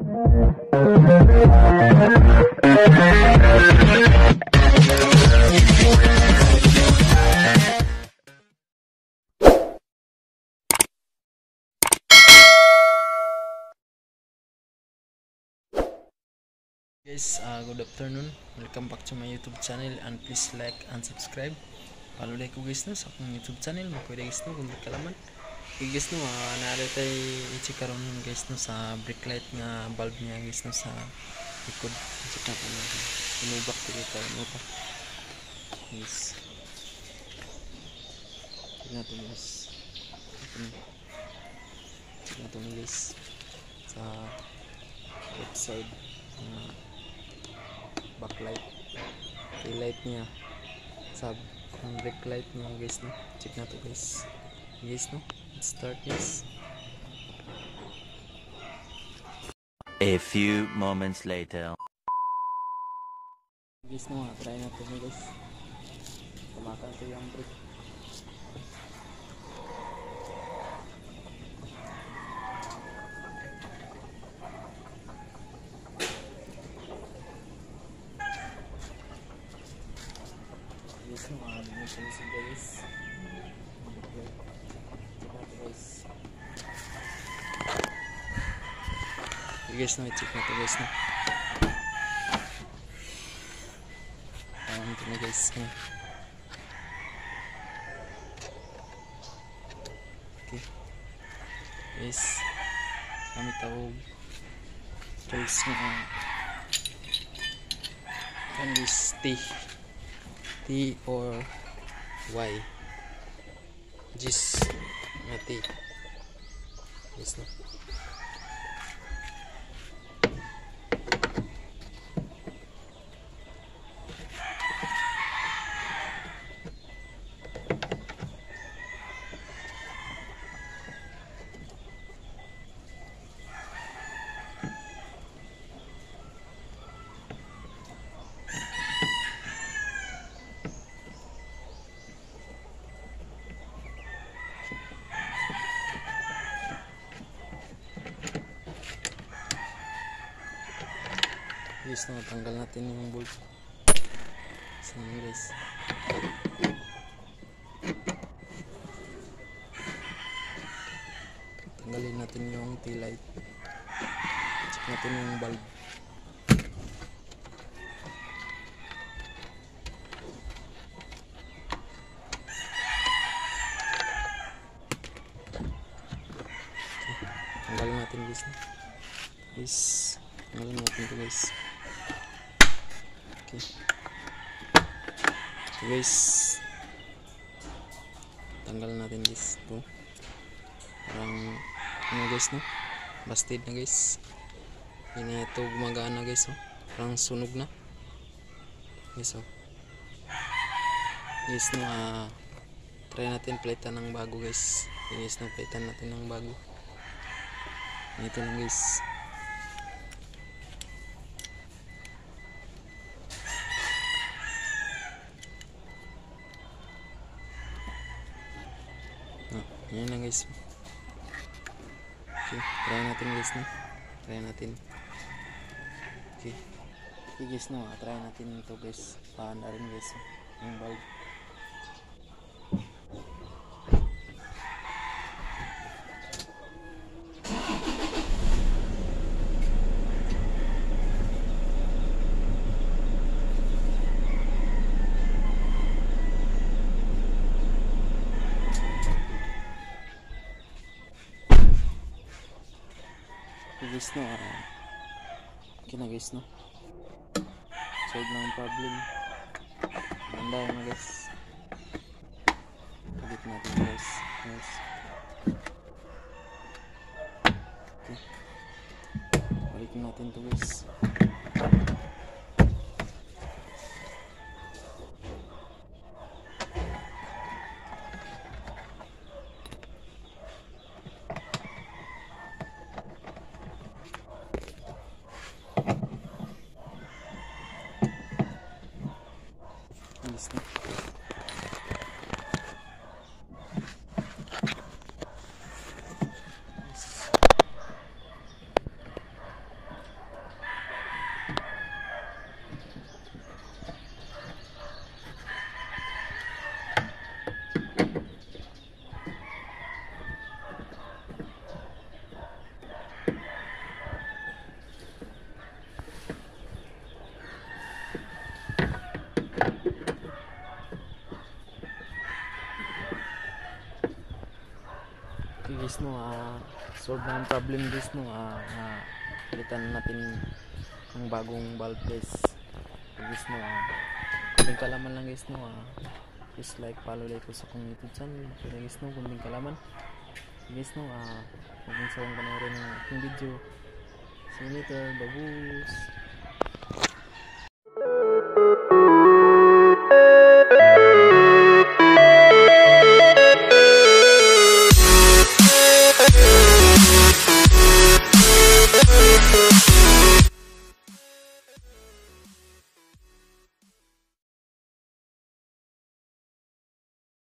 Guys, uh, good afternoon. Welcome back to my YouTube channel and please like and subscribe. Like ko guys no sa akong YouTube channel. Magpwede guys no kung kalaman. Okay guys no, uh, naala tayo i-check guys no sa brake light nga bulb niya guys no sa likod. Check na natin. Inubak dito tayo pa. Guys. Check na to guys. Check na to na guys. Sa left side. Uh, backlight taillight niya sab ang brake light niya guys no check na to guys guys no start guys A few moments later. guys no ha, try natin guys. Yung brake guys no ha, dito siya si guys guys no check natin guys no ito na guys. Ano. Okay. Guys. Kami tawag. Guys nga. Kan guys T. T or Y. Gis. Nga T. Guys no. Guys na tanggal natin yung bolt. Sana guys. Tanggalin natin yung tail light. Check natin yung bulb. Tanggalin natin guys. Guys, tanggalin natin to guys. Okay. So guys, tanggal natin guys ito. Parang ano guys no? Busted na guys. Hindi na ito gumagana guys oh. Parang sunog na. Guys oh. Guys no, ah, try natin palitan ng bago guys. Guys no, palitan natin ng bago. Ito na guys. Ah, yan na guys. Okay, try natin guys na. Try natin. Okay. Okay guys no, ah, try natin ito guys. Paanda rin guys. Yung bulb. Okay guys no, ah. Okay na guys no. Solve na ang problem. Ganda na guys. Kabit natin guys. Guys. Okay. Balikin natin to guys. Guys guys no ah solve na ang problem guys no ah, palitan natin ng bagong bulb guys guys no ah kunting kalaman lang guys no ah please like follow like ko sa akong youtube channel. Kaya guys no kunting kalaman guys no ah huwag mong sawang panoorin ng aking video. See you later. Babush